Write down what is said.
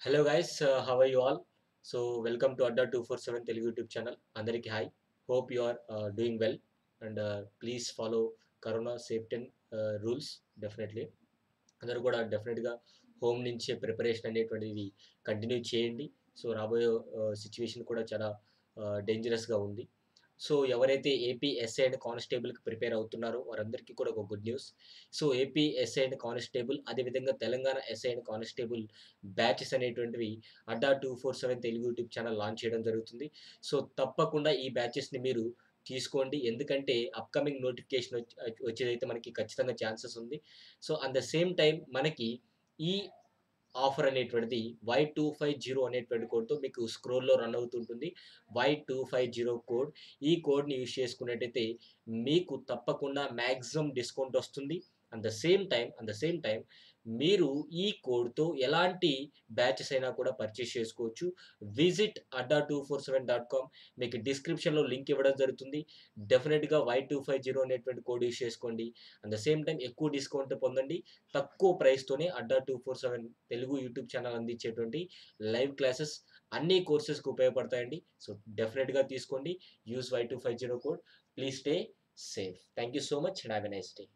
Hello guys how you all so welcome to Adda two four seven Telugu YouTube channel అందరికీ hi hope you are doing well and please follow corona safety and rules definitely అందరూ కూడా డెఫినెట్గా home నుంచే preparation అనేటువంటిది continue చేయండి. So రాబోయే situation కూడా చాలా డేంజరస్గా ఉంది. సో ఎవరైతే ఏపీ ఎస్ఐ అండ్ కానిస్టేబుల్కి ప్రిపేర్ అవుతున్నారో వారందరికీ కూడా ఒక good news. So AP SI and constable అదేవిధంగా Telangana SI and constable batches అనేటువంటివి Adda two four seven Telugu YouTube channel launch చేయడం జరుగుతుంది. సో తప్పకుండా ఈ బ్యాచెస్ని మీరు తీసుకోండి. ఎందుకంటే అప్కమింగ్ నోటిఫికేషన్ వచ్చేదైతే మనకి ఖచ్చితంగా ఛాన్సెస్ ఉంది. So at the same time మనకి ఈ ఆఫర్ అనేటువంటిది వై టూ ఫైవ్ జీరో అనేటువంటి కోడ్తో మీకు స్క్రోల్లో రన్ అవుతుంటుంది. Y two five zero code. ఈ కోడ్ని యూజ్ చేసుకున్నట్టయితే మీకు తప్పకుండా మ్యాక్సిమం డిస్కౌంట్ వస్తుంది. At the same time at the same time మీరు ఈ కోడ్తో ఎలాంటి బ్యాచెస్ అయినా కూడా పర్చేస్ చేసుకోవచ్చు. Visit Adda two four seven dot com మీకు డిస్క్రిప్షన్లో లింక్ ఇవ్వడం జరుగుతుంది. డెఫినెట్గా వై టూ ఫైవ్ జీరో అనేటువంటి కోడ్ యూస్ చేసుకోండి. అట్ ద సేమ్ టైం ఎక్కువ డిస్కౌంట్ పొందండి. తక్కువ ప్రైస్తోనే Adda two four seven Telugu YouTube channel అందించేటువంటి లైవ్ క్లాసెస్ అన్ని కోర్సెస్కి ఉపయోగపడతాయండి. సో డెఫినెట్గా తీసుకోండి. Use Y two five zero code please stay safe thank you so much and have a nice day